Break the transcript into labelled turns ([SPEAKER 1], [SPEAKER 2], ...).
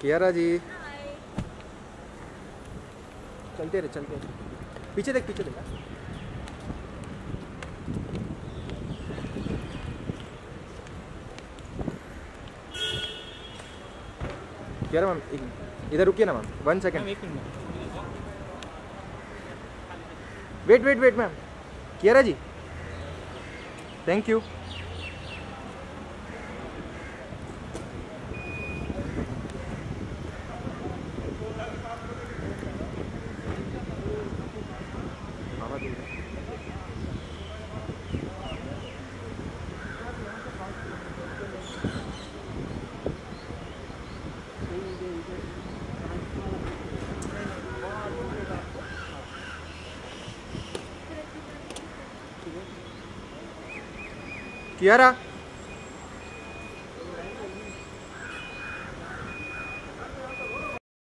[SPEAKER 1] कियारा जी। चलते रहे चलते। रहे पीछे देख पीछे देख। कियारा मैम एक- इधर रुकिए ना मैम वन सेकेंड
[SPEAKER 2] एक minute.
[SPEAKER 1] Wait wait wait ma'am Kiara ji. Thank you Kiara